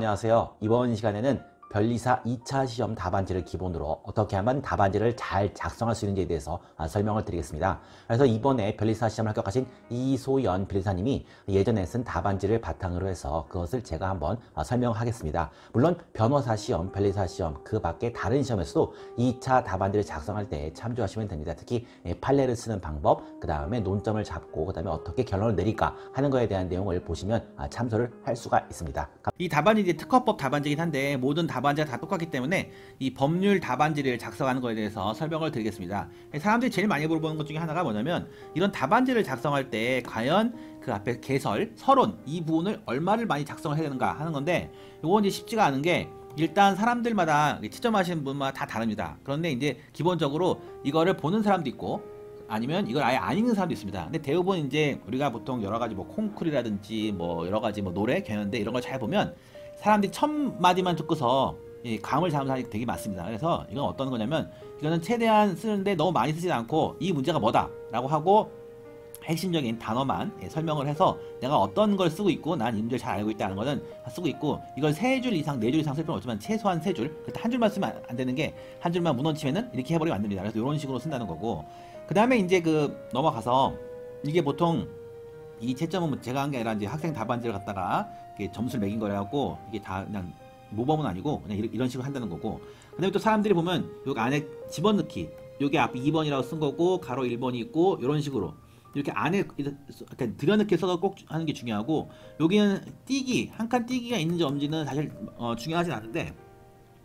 안녕하세요. 이번 시간에는 변리사 2차 시험 답안지를 기본으로 어떻게 하면 답안지를 잘 작성할 수 있는지에 대해서 아, 설명을 드리겠습니다. 그래서 이번에 변리사 시험을 합격하신 이소연 변리사님이 예전에 쓴 답안지를 바탕으로 해서 그것을 제가 한번 아, 설명하겠습니다. 물론 변호사 시험, 변리사 시험 그 밖에 다른 시험에서도 2차 답안지를 작성할 때 참조하시면 됩니다. 특히 예, 판례를 쓰는 방법, 그 다음에 논점을 잡고 그 다음에 어떻게 결론을 내릴까 하는 것에 대한 내용을 보시면 아, 참조를 할 수가 있습니다. 이 답안지 이제 특허법 답안지긴 한데 모든 답 안지가 다 똑같기 때문에 이 법률 답안지를 작성하는 것에 대해서 설명을 드리겠습니다. 사람들이 제일 많이 물어보는 것 중에 하나가 뭐냐면 이런 답안지를 작성할 때 과연 그 앞에 개설, 서론 이 부분을 얼마를 많이 작성을 해야 되는가 하는 건데 이건 이제 쉽지가 않은 게 일단 사람들마다 채점하시는 분마다 다 다릅니다. 그런데 이제 기본적으로 이거를 보는 사람도 있고 아니면 이걸 아예 안 읽는 사람도 있습니다. 근데 대부분 이제 우리가 보통 여러 가지 뭐 콩쿨이라든지 뭐 여러 가지 뭐 노래, 경연대 이런 걸 잘 보면 사람들이 첫 마디만 듣고서 이 감을 잡는 사람이 되게 많습니다. 그래서 이건 어떤 거냐면 이거는 최대한 쓰는데 너무 많이 쓰지 않고 이 문제가 뭐다 라고 하고 핵심적인 단어만 예, 설명을 해서 내가 어떤 걸 쓰고 있고 난 이 문제를 잘 알고 있다는 거는 쓰고 있고 이걸 세 줄 이상 네 줄 이상 쓸 필요는 없지만 최소한 세줄 그때 한 줄만 쓰면 안 되는 게 한 줄만 문헌치면은 이렇게 해버리면 안 됩니다. 그래서 이런 식으로 쓴다는 거고 그 다음에 이제 그 넘어가서 이게 보통 이 채점은 제가 한 게 아니라 이제 학생 답안지를 갖다가 점수를 매긴 거라고 이게 다 그냥 모범은 아니고 그냥 이런 식으로 한다는 거고. 그 다음에 또 사람들이 보면 여기 안에 집어넣기 여기 앞에 2번이라고 쓴 거고 가로 1번이 있고 이런 식으로. 이렇게 안에 약간 들여넣기 써서 꼭 하는 게 중요하고 여기는 띄기 한 칸 띄기가 있는지 없는지는 사실 어, 중요하진 않은데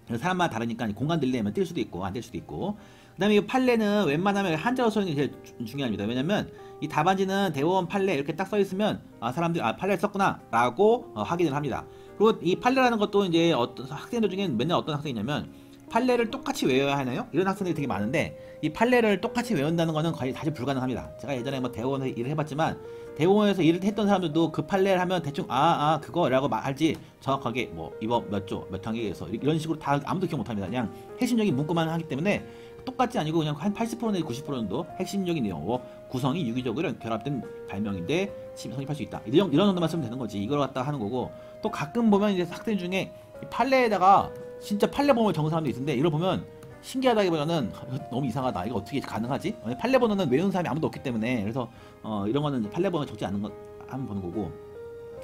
사람마다 다르니까 공간 들리면 뛸 수도 있고 안될 수도 있고. 그 다음에 이 판례는 웬만하면 한자로 써있는 게 제일 중요합니다. 왜냐면 이 답안지는 대법원 판례 이렇게 딱 써있으면 아 사람들이 아 판례를 썼구나 라고 어, 확인을 합니다. 그리고 이 판례라는 것도 이제 어떤 학생들 중에 맨날 어떤 학생이냐면 판례를 똑같이 외워야 하나요? 이런 학생들이 되게 많은데 이 판례를 똑같이 외운다는 것은 거의 사실 불가능합니다. 제가 예전에 뭐 대법원에서 일을 해봤지만 대법원에서 일을 했던 사람들도 그 판례를 하면 대충 아아 아, 그거라고 말할지 정확하게 뭐 이번 몇조 몇 항에서 이런 식으로 다 아무도 기억 못합니다. 그냥 핵심적인 문구만 하기 때문에 똑같지 아니고 그냥 한 80% 내지 90% 정도 핵심적인 내용으로 구성이 유기적으로 결합된 발명인데 성립할 수 있다. 이런 이런 정도만 쓰면 되는 거지. 이걸 갖다 하는 거고 또 가끔 보면 이제 학생 중에 판례에다가 진짜 판례번호를 적은 사람도 있는데 이걸 보면 신기하다기보다는 너무 이상하다. 이거 어떻게 가능하지? 판례번호는 외우는 사람이 아무도 없기 때문에 그래서 어, 이런 거는 판례번호 적지 않은 것 한번 보는 거고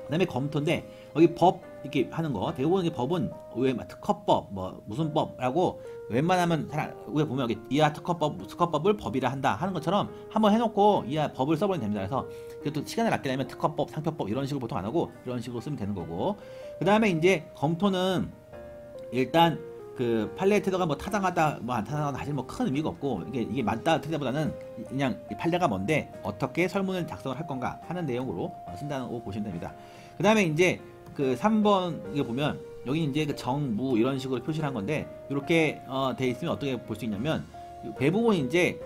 그 다음에 검토인데 여기 법 이렇게 하는 거 대부분 법은 왜 특허법 뭐 무슨 법라고 웬만하면 왜 보면 여기 이하 특허법 특허법을 법이라 한다 하는 것처럼 한번 해놓고 이하 법을 써버리면 됩니다. 그래서 그것도 시간을 아끼려면 특허법 상표법 이런 식으로 보통 안 하고 이런 식으로 쓰면 되는 거고 그 다음에 이제 검토는 일단 그 태도가 뭐 타당하다 뭐 안 타당하다 사실 뭐 큰 의미가 없고 이게 이게 맞다 틀리다보다는 그냥 판례가 뭔데 어떻게 설문을 작성을 할 건가 하는 내용으로 쓴다는 거 보시면 됩니다. 그 다음에 이제 그 3번 이게 보면 여기 이제 그 정무 이런 식으로 표시를 한 건데 이렇게 어, 돼 있으면 어떻게 볼 수 있냐면 대부분 이제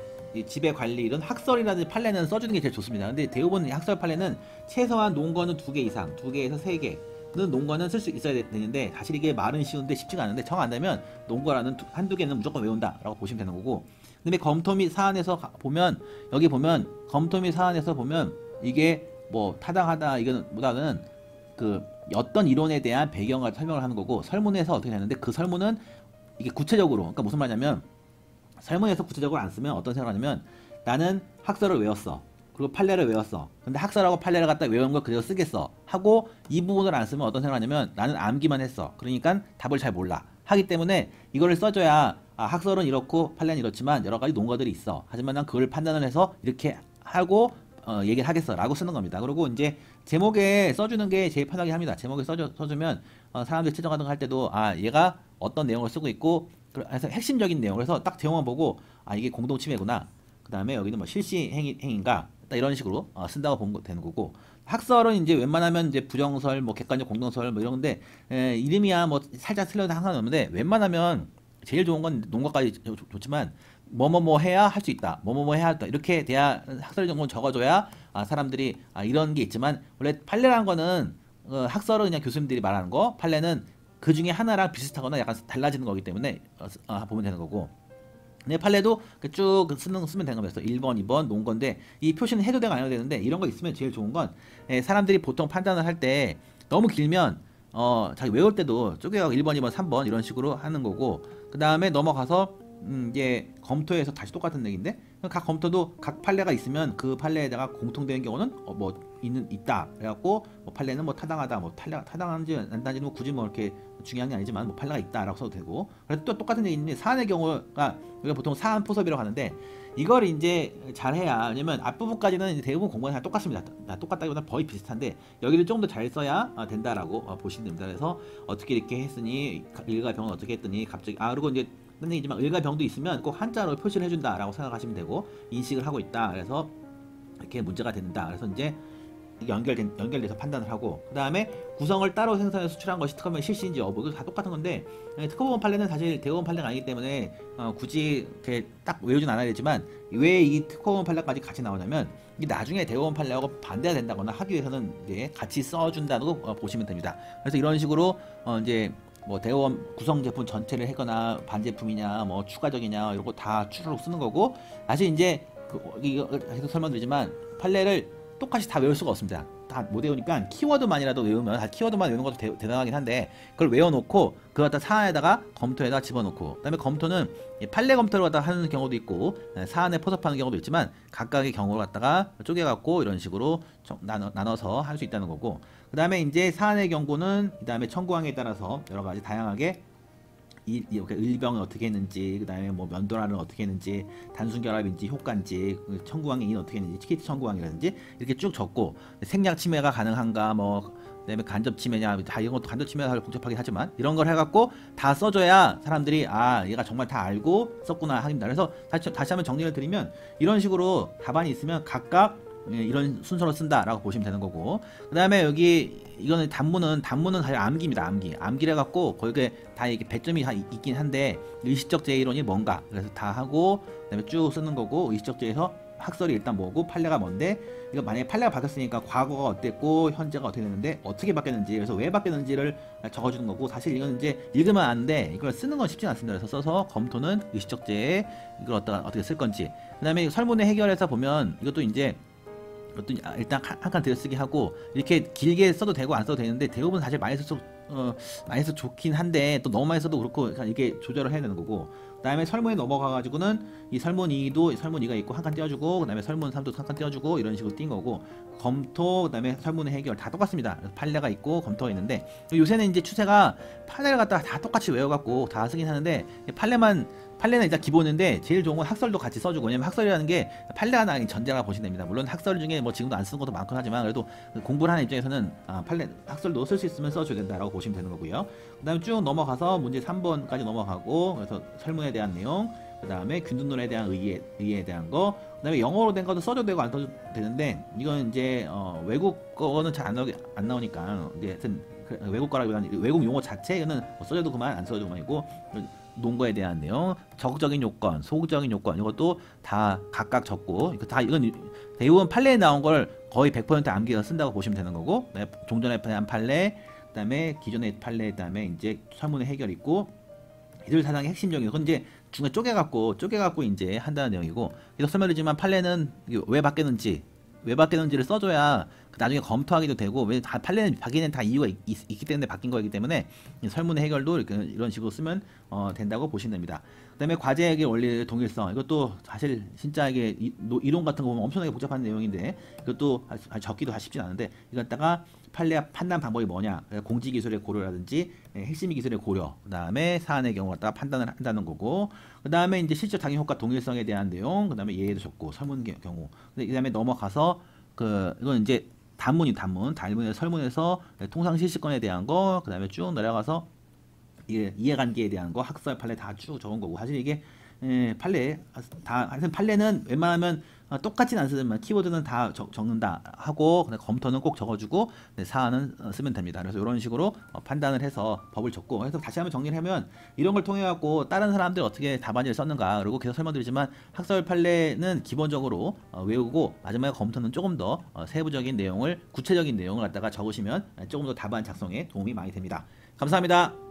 지배 관리 이런 학설이라든지 판례는 써주는 게 제일 좋습니다. 근데 대부분 학설 판례는 최소한 논거는 두 개 이상, 두 개에서 세 개. 는 논거는 쓸 수 있어야 되는데 사실 이게 말은 쉬운데 쉽지가 않은데 정 안 되면 논거라는 한두 개는 무조건 외운다 라고 보시면 되는 거고. 근데 검토 및 사안에서 보면 여기 보면 검토 및 사안에서 보면 이게 뭐 타당하다 이거는 보다는 그 어떤 이론에 대한 배경을 설명을 하는 거고 설문에서 어떻게 되는데 그 설문은 이게 구체적으로 그러니까 무슨 말이냐면 설문에서 구체적으로 안 쓰면 어떤 생각을 하냐면 나는 학설을 외웠어 그리고 판례를 외웠어. 근데 학설하고 판례를 갖다 외운 걸 그대로 쓰겠어. 하고 이 부분을 안 쓰면 어떤 생각을 하냐면 나는 암기만 했어. 그러니까 답을 잘 몰라. 하기 때문에 이거를 써줘야 아, 학설은 이렇고 판례는 이렇지만 여러 가지 논거들이 있어. 하지만 난 그걸 판단을 해서 이렇게 하고 어, 얘기를 하겠어. 라고 쓰는 겁니다. 그리고 이제 제목에 써주는 게 제일 편하게 합니다. 제목에 써주, 써주면 어, 사람들이 채정하는 할 때도 아 얘가 어떤 내용을 쓰고 있고 그래서 핵심적인 내용 그래서 딱 제목만 보고 아 이게 공동 침해구나. 그 다음에 여기는 뭐 실시 행위, 행인가 이런 식으로 어, 쓴다고 보면 되는 거고 학설은 이제 웬만하면 이제 부정설 뭐 객관적 공동설 뭐 이런 건데 에, 이름이야 뭐 살짝 틀려도 항상 없는데 웬만하면 제일 좋은 건 농가까지 좋지만 뭐뭐뭐 해야 할 수 있다. 뭐뭐뭐 해야 한다. 이렇게 돼야 학설 정보는 적어줘야 아, 사람들이 아, 이런 게 있지만 원래 판례라는 거는 어, 학설은 그냥 교수님들이 말하는 거, 판례는 그 중에 하나랑 비슷하거나 약간 달라지는 거기 때문에 어, 어, 보면 되는 거고. 네, 판례도 쭉 쓰는, 쓰면 되는 거였어. 1번, 2번, 논 건데, 이 표시는 해도 되고 안 해도 되는데, 이런 거 있으면 제일 좋은 건, 예, 사람들이 보통 판단을 할 때, 너무 길면, 어 자기 외울 때도 쪼개가 1번, 2번, 3번 이런 식으로 하는 거고 그 다음에 넘어가서 음, 이제 검토에서 다시 똑같은 얘기인데 각 검토도 각 판례가 있으면 그 판례에다가 공통되는 경우는 어, 뭐 있는 있다 그래갖고 뭐 판례는 뭐 타당하다 뭐 판례 타당한지 안 타당한지 뭐 굳이 뭐 이렇게 중요한 게 아니지만 뭐 판례가 있다라고 써도 되고 그래서 또 똑같은 얘기인데 사안의 경우가 우리가 보통 사안 포섭이라고 하는데 이걸 이제 잘해야 왜냐면 앞부분까지는 대부분 공부는 다 똑같습니다. 다 똑같다기보다 거의 비슷한데 여기를 좀더잘 써야 어, 된다라고 어, 보시면 됩니다. 그래서 어떻게 이렇게 했으니 일과 병은 어떻게 했더니 갑자기 아 그리고 이제 딴 얘기지만 일과 병도 있으면 꼭 한자로 표시를 해준다라고 생각하시면 되고 인식을 하고 있다. 그래서 이렇게 문제가 된다. 그래서 이제 연결된 연결돼서 판단을 하고 그 다음에 구성을 따로 생산해서 수출한 것이 특허범 실시인지 여부 이거 다 똑같은 건데 예, 특허범 판례는 사실 대법원 판례가 아니기 때문에 어, 굳이 이렇게 딱 외우진 않아야 되지만 왜 이 특허범 판례까지 같이 나오냐면 이 나중에 대법원 판례하고 반대가 된다거나 하기 위해서는 이제 같이 써준다고 어, 보시면 됩니다. 그래서 이런 식으로 어, 이제 뭐 대원 구성 제품 전체를 하거나 반제품이냐 뭐 추가적이냐 이런 거 다 추가로 쓰는 거고 사실 이제 그, 이거 계속 설명드리지만 판례를 똑같이 다 외울 수가 없습니다. 다 못 외우니까 키워드만이라도 외우면 다 키워드만 외우는 것도 대, 단하긴 한데 그걸 외워놓고 그걸 갖다 사안에다가 검토에다 집어넣고 그다음에 검토는 이 판례 검토를 갖다 하는 경우도 있고 예, 사안에 포섭하는 경우도 있지만 각각의 경우를 갖다가 쪼개갖고 이런 식으로 정- 나눠, 나눠서 할 수 있다는 거고 그 다음에 이제 사안의 경고는 그 다음에 청구항에 따라서 여러 가지 다양하게 이렇게 을병을 어떻게 했는지 그 다음에 뭐 면도라는 어떻게 했는지 단순 결합인지 효과인지 그인 어떻게 했는지 티켓 청구항이라든지 이렇게 쭉 적고 생략 침해가 가능한가 뭐 그다음에 간접 침해냐 다 이런 것도 간접 침해가 복잡하긴 하지만 이런 걸 해갖고 다 써줘야 사람들이 아 얘가 정말 다 알고 썼구나 합니다. 그래서 다시 다시 한번 정리를 드리면 이런 식으로 답안이 있으면 각각 예, 이런 순서로 쓴다라고 보시면 되는 거고. 그 다음에 여기 이거는 단문은 단문은 사실 암기입니다 암기. 암기를 해갖고 거기에 다 이게 배점이 다 있- 있긴 한데 의식적 제이론이 뭔가. 그래서 다 하고 그 다음에 쭉 쓰는 거고 의식적 제에서 학설이 일단 뭐고 판례가 뭔데? 이거 만약에 판례가 바뀌었으니까 과거가 어땠고 현재가 어떻게 됐는데 어떻게 바뀌었는지 그래서 왜 바뀌었는지를 적어주는 거고 사실 이건 이제 읽으면 아는데 이걸 쓰는 건 쉽지 않습니다. 그래서 써서 검토는 의식적 제에 이걸 어떻게 쓸 건지. 그 다음에 설문의 해결에서 보면 이것도 이제 어떤 아, 일단 한칸 들여쓰기 하고 이렇게 길게 써도 되고 안 써도 되는데 대부분 사실 많이 써서 어, 많이 써서 좋긴 한데 또 너무 많이 써도 그렇고 이게 조절을 해야 되는 거고 그다음에 설문에 넘어가 가지고는 이 설문 2도 설문 2가 있고 한 칸 띄워주고 그다음에 설문 3도 한 칸 띄워주고 이런 식으로 띈 거고 검토 그다음에 설문의 해결 다 똑같습니다. 판례가 있고 검토가 있는데 요새는 이제 추세가 판례를 갖다가 다 똑같이 외워갖고 다 쓰긴 하는데 판례만 판례는 일단 기본인데 제일 좋은 건 학설도 같이 써주고 왜냐면 학설이라는 게 판례 하나의 전제라 보시면 됩니다. 물론 학설 중에 뭐 지금도 안 쓰는 것도 많긴 하지만 그래도 공부를 하는 입장에서는 아, 판례 학설도 쓸 수 있으면 써줘야 된다라고 보시면 되는 거고요. 그 다음에 쭉 넘어가서 문제 3번까지 넘어가고 그래서 설문에 대한 내용 그 다음에 균등론에 대한 의의, 의의에 대한 거, 그 다음에 영어로 된 것도 써도 되고 안 써도 되는데, 이건 이제, 어, 외국 거는 잘 안 나오게, 안 나오니까, 이제 하여튼, 그 외국 거라기보다는 외국 용어 자체는 뭐 써도 그만, 안 써도 그만이고, 논거에 대한 내용, 적극적인 요건, 소극적인 요건, 이것도 다 각각 적고, 다, 이건 대부분 판례에 나온 걸 거의 100% 암기해서 쓴다고 보시면 되는 거고, 네, 종전에 대한 판례, 그 다음에 기존의 판례, 그 다음에 이제 설문의 해결 있고, 이들 사상의 핵심적인 건 이제 중간에 쪼개갖고 쪼개갖고 이제 한다는 내용이고 계속 설명드리지만 판례는 왜 바뀌었는지 왜 바뀌었는지를 써줘야 그 나중에 검토하기도 되고 왜 다 판례는 바뀌는 다 이유가 있, 기 때문에 바뀐 거이기 때문에 이 설문의 해결도 이렇게 이런 식으로 쓰면 어, 된다고 보시면 됩니다. 그다음에 과제의 원리 동일성. 이것도 사실 진짜 이게 이론 같은 거 보면 엄청나게 복잡한 내용인데 이것도 아주- 아주 적기도 다 쉽진 않은데 이거 갖다가 판례 판단 방법이 뭐냐. 공지 기술의 고려라든지 예, 핵심 기술의 고려. 그다음에 사안의 경우 갖다가 판단을 한다는 거고 그 다음에 이제 실제 작용 효과 동일성에 대한 내용 그 다음에 예에도 적고 설문 경- 경우. 근데 그다음에 넘어가서 그 이건 이제 단문이 단문. 단문의 설문에서 통상 실시권에 대한 거 그 다음에 쭉 내려가서 이해, 이해관계에 대한 거 학설 판례 다 쭉 적은 거고. 사실 이게 예, 판례 다 하여튼 판례는 웬만하면 어, 똑같진 않지만 키워드는 다 적, 적는다 하고 검토는 꼭 적어주고 네, 사안은 어, 쓰면 됩니다. 그래서 이런 식으로 어, 판단을 해서 법을 적고 그래서 다시 한번 정리를 하면 이런 걸 통해 갖고 다른 사람들이 어떻게 답안지를 썼는가 그리고 계속 설명드리지만 학설 판례는 기본적으로 어, 외우고 마지막에 검토는 조금 더 어, 세부적인 내용을 구체적인 내용을 갖다가 적으시면 조금 더 답안 작성에 도움이 많이 됩니다. 감사합니다.